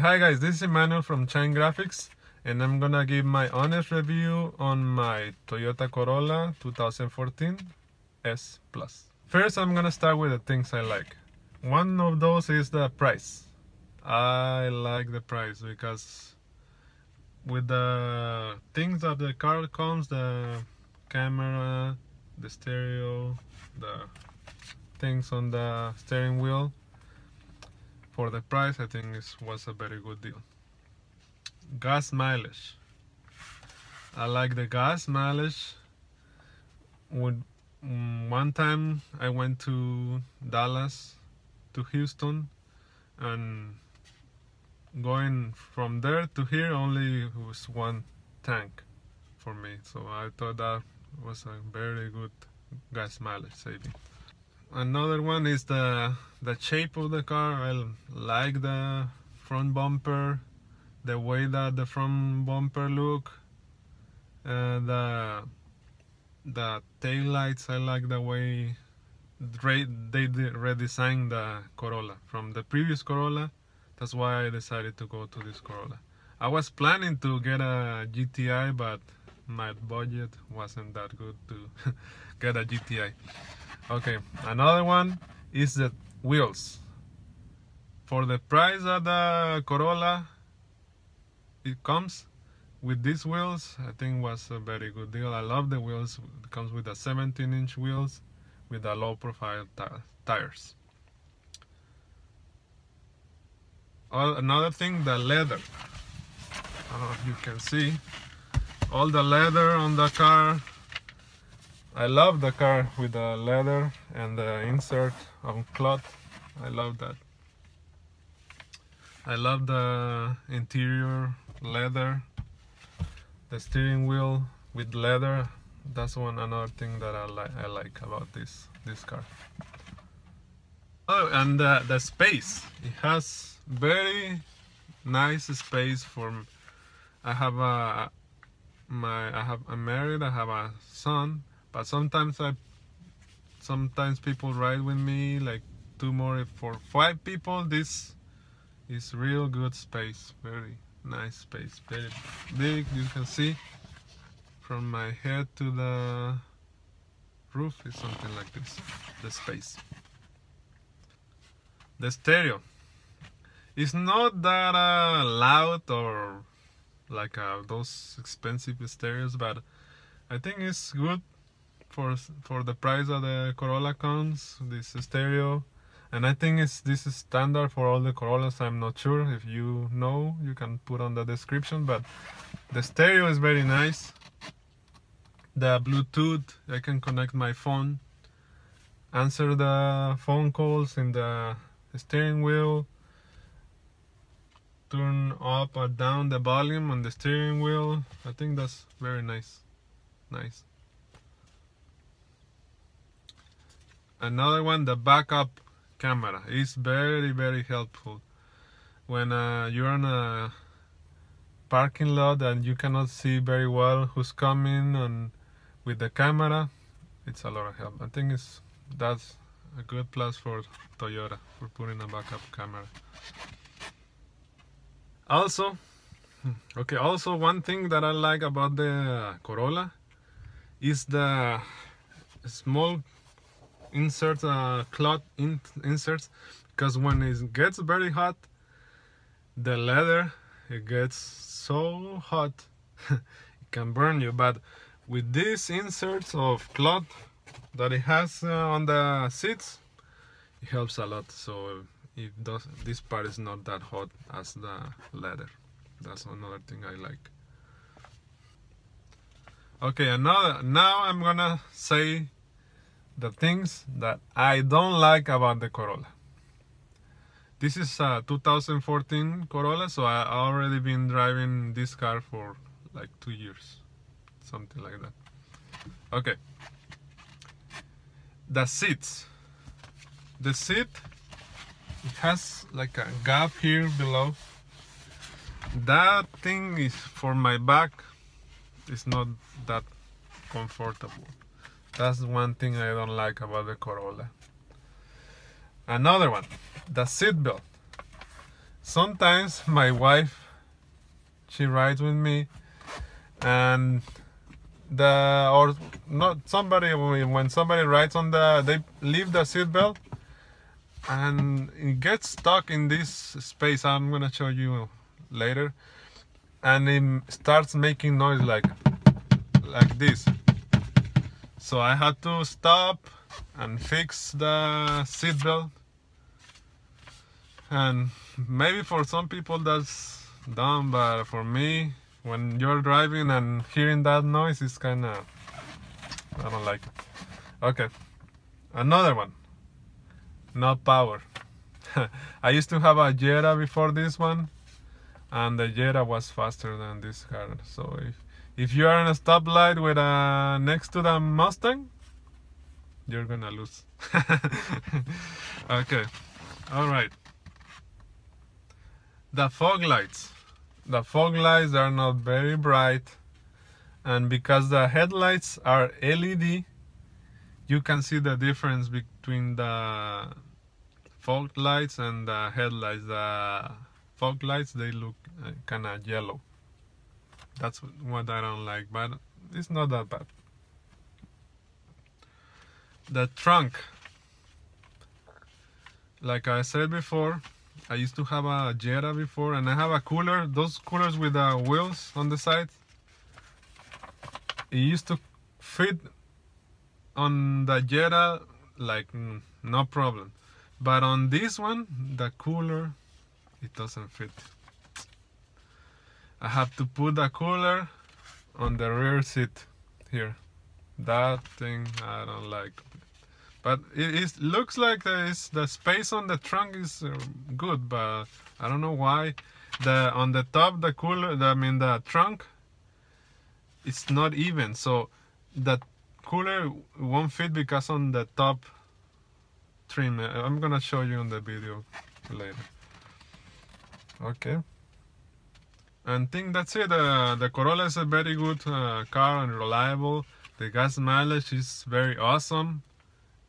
Hi guys, this is Emmanuel from Shine Graffix and I'm gonna give my honest review on my Toyota Corolla 2014 S Plus. First, I'm gonna start with the things I like. One of those is the price. I like the price because with the things that the car comes, the camera, the stereo, the things on the steering wheel, for the price, I think it was a very good deal. Gas mileage. I like the gas mileage. With mm, one time I went to Dallas to Houston and going from there to here only was one tank for me so I thought that was a very good gas mileage saving another one is the the shape of the car. I like the front bumper the way that the front bumper look. Uh, the the tail lights I like the way they redesigned the Corolla from the previous Corolla. That's why I decided to go to this Corolla. I was planning to get a GTI but my budget wasn't that good to get a GTI okay another one is the wheels. For the price of the Corolla it comes with these wheels. I think was a very good deal. I love the wheels. It comes with a 17 inch wheels with a low profile tires. Another thing the leather. I don't know if you can see. All the leather on the car I love the car with the leather and the insert of cloth. I love that. I love the interior leather, the steering wheel with leather. That's one another thing that I like. I like about this this car. Oh, and the, the space. It has very nice space for. I have a my I have I'm married. I have a son but sometimes I sometimes people ride with me like two more for five people this is real good space very nice space very big you can see from my head to the roof is something like this the space. The stereo. It's not that uh, loud or like uh, those expensive stereos but I think it's good for for the price of the Corolla comes this stereo. And I think it's this is standard for all the Corollas I'm not sure. If you know you can put on the description but the stereo is very nice. The Bluetooth I can connect my phone answer the phone calls in the steering wheel turn up or down the volume on the steering wheel. I think that's very nice nice another one the backup camera. Is very very helpful. When uh, you're on a parking lot and you cannot see very well who's coming and with the camera it's a lot of help. I think it's that's a good plus for Toyota for putting a backup camera. Also okay also one thing that I like about the Corolla is the small insert uh, cloth in inserts because when it gets very hot the leather it gets so hot it can burn you. But with these inserts of cloth that it has uh, on the seats it helps a lot. So it does this part is not that hot as the leather. That's another thing I like. Okay another now I'm gonna say the things that I don't like about the Corolla. This is a 2014 Corolla, so I already been driving this car for like two years, something like that. Okay. The seats. The seat it has like a gap here below. That thing is for my back. It's not that comfortable. That's one thing I don't like about the Corolla. Another one, the seatbelt. sometimes my wife she rides with me and the or not somebody when somebody rides on the they leave the seatbelt and it gets stuck in this space i'm gonna show you later and it starts making noise like like this so i had to stop and fix the seatbelt and maybe for some people that's dumb but for me when you're driving and hearing that noise it's kind of I don't like it. Okay, another one. Not power. I used to have a Jetta before this one, and the Jetta was faster than this car. So if if you are in a stoplight with a next to the Mustang, you're gonna lose. okay, all right. The fog lights the fog lights are not very bright and because the headlights are LED you can see the difference between the fog lights and the headlights the fog lights they look uh, kind of yellow that's what I don't like but it's not that bad the trunk like I said before I used to have a Jetta before, and I have a cooler. Those coolers with the wheels on the side. It used to fit on the Jetta like no problem, but on this one, the cooler, it doesn't fit. I have to put a cooler on the rear seat here. That thing I don't like. But it, looks like the space on the trunk is uh, good but I don't know why. The on the top the cooler the, I mean the trunk it's not even. So the cooler won't fit because on the top trim. I'm gonna show you in the video later. Okay and think that's it. Uh, the Corolla is a very good uh, car and reliable. The gas mileage is very awesome.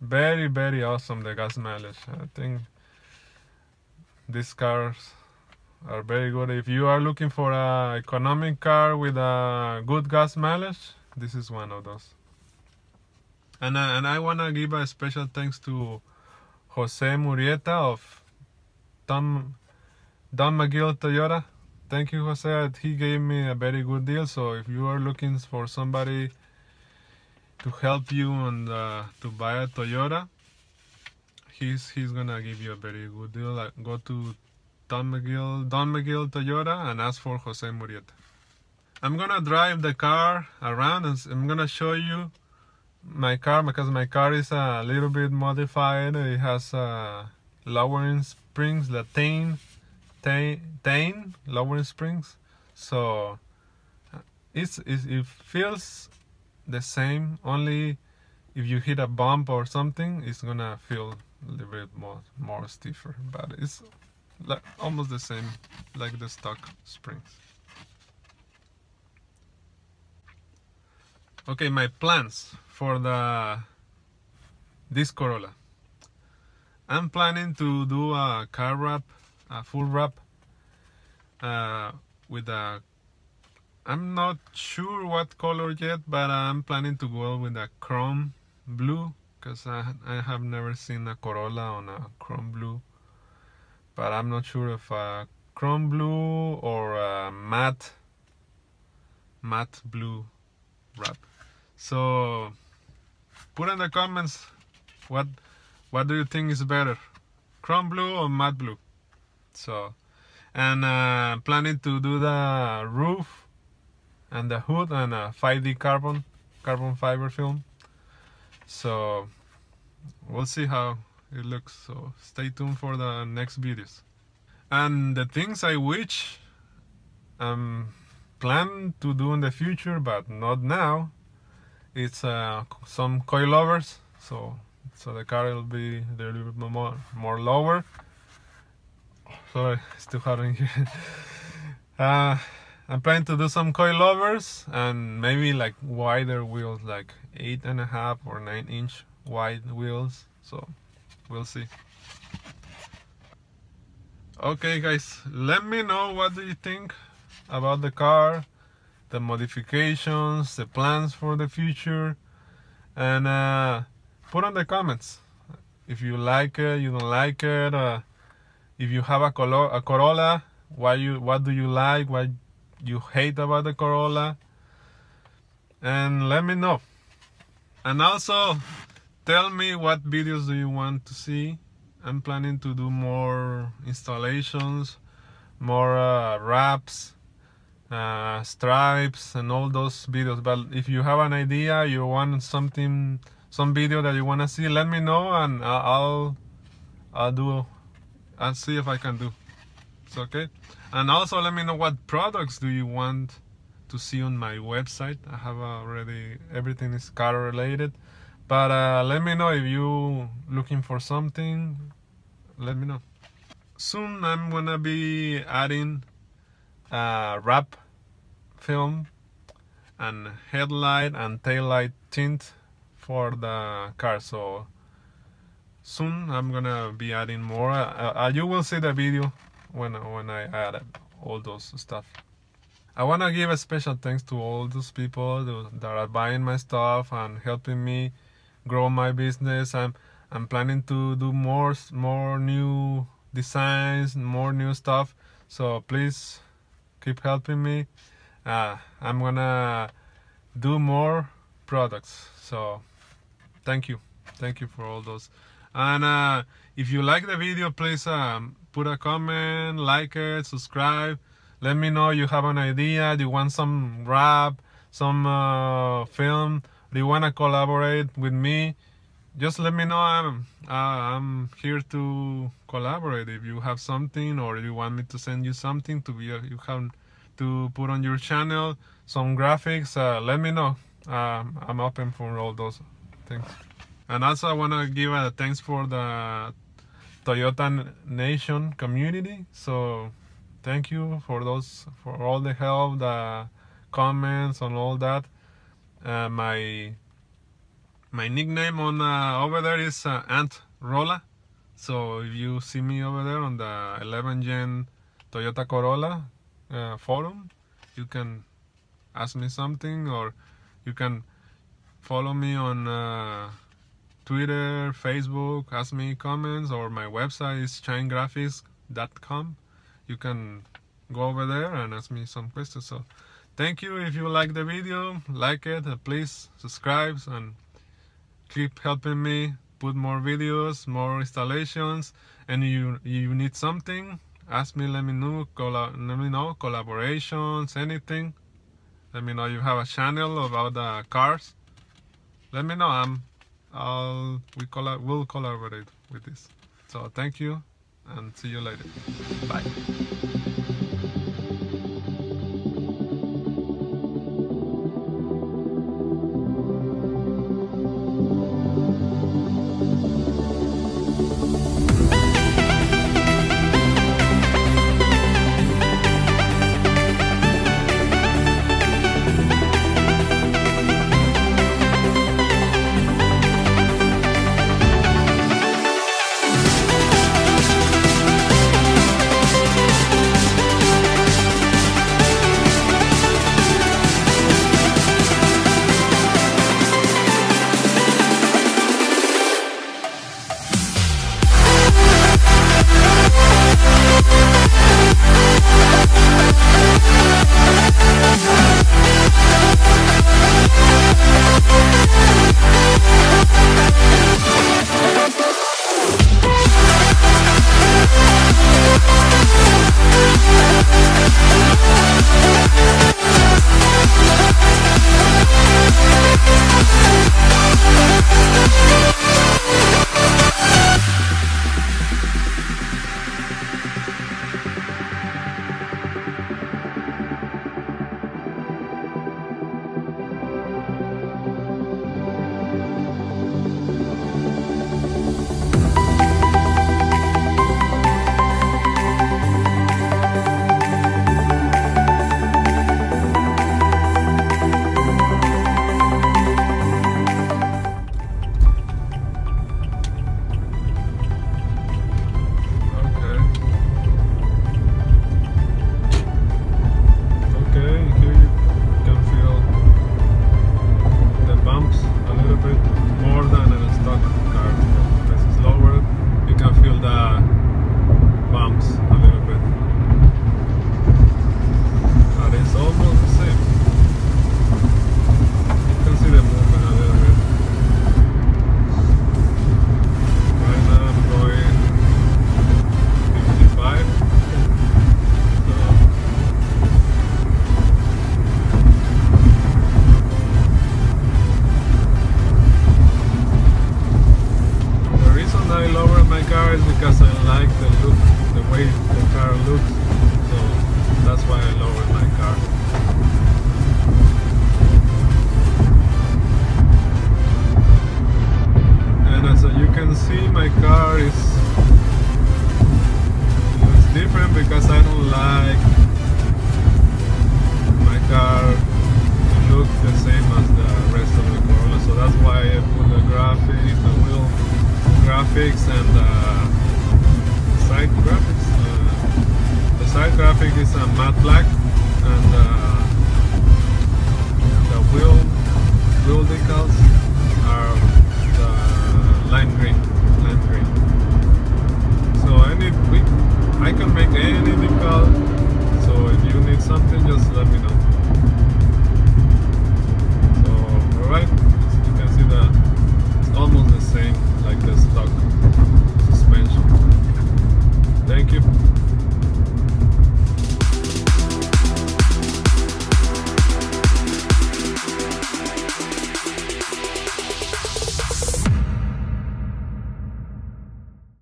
Very very awesome the gas mileage. I think these cars are very good. If you are looking for a economic car with a good gas mileage this is one of those. And, uh, and i want to give a special thanks to jose murieta of don don mcgill toyota thank you jose he gave me a very good deal so if you are looking for somebody to help you and to buy a Toyota, he's he's gonna give you a very good deal. Like, go to Don McGill, Don McGill Toyota, and ask for Jose Murieta. I'm gonna drive the car around and I'm gonna show you my car because my car is a little bit modified. It has uh, lowering springs, the Tein lowering springs. So uh, it's, it's, it feels the same only if you hit a bump or something it's gonna feel a little bit more more stiffer but it's like almost the same like the stock springs okay my plans for the this Corolla I'm planning to do a car wrap a full wrap uh, with a I'm not sure what color yet, but I'm planning to go with a chrome blue because I, I have never seen a Corolla on a chrome blue. But I'm not sure if a chrome blue or a matte matte blue wrap. So put in the comments what what do you think is better, chrome blue or matte blue? So and uh, planning to do the roof and the hood and a 5D carbon carbon fiber film. So we'll see how it looks. So stay tuned for the next videos. And the things I wish um plan to do in the future but not now it's uh, some coilovers. So so the car will be a little bit more more lower sorry it's too hot in here uh, I'm planning to do some coilovers and maybe like wider wheels, like eight and a half or nine inch wide wheels. So we'll see. Okay, guys, let me know what do you think about the car, the modifications, the plans for the future, and uh, put on the comments if you like it, you don't like it. Uh, if you have a, a Corolla, why you what do you like, what you hate about the Corolla, and let me know. And also tell me what videos do you want to see. I'm planning to do more installations, more uh, wraps, uh, stripes, and all those videos. But if you have an idea, you want something, some video that you want to see, let me know, and I'll I'll do. I'll see if I can do. It's okay. And also let me know what products do you want to see on my website. I have already everything is car related. But uh, let me know if you looking for something. Let me know. Soon I'm gonna be adding wrap film and headlight and tail light tint for the car. So soon I'm gonna be adding more. Uh, uh, you will see the video when when I add all those stuff. I want to give a special thanks to all those people that are buying my stuff and helping me grow my business. I'm I'm planning to do more more new designs, more new stuff. So please keep helping me. Uh, I'm gonna do more products. So thank you, thank you for all those. And uh, if you like the video, please um, put a comment, like it, subscribe. Let me know you have an idea. Do you want some wrap, some uh, film? Do you want to collaborate with me? Just let me know. I'm uh, I'm here to collaborate. If you have something, or you want me to send you something to be you have to put on your channel, some graphics. Uh, let me know. Um, I'm open for all those things. And also, I want to give a thanks for the Toyota Nation community. So, thank you for those for all the help, the comments, and all that. Uh, my my nickname on uh, over there is uh, Ant Rolla. So if you see me over there on the 11 Gen Toyota Corolla uh, forum, you can ask me something or you can follow me on uh, Twitter, Facebook, ask me comments, or my website is shine-graffix.com. You can go over there and ask me some questions. So thank you. If you like the video, like it, uh, please subscribe and keep helping me put more videos, more installations, and you you need something, ask me, let me know, let me know, collaborations, anything. Let me know you have a channel about the cars. Let me know. I'm I'll we colla will collaborate with this. So thank you and see you later. Bye.